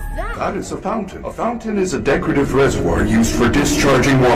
What's that? That is a fountain. A fountain is a decorative reservoir used for discharging water.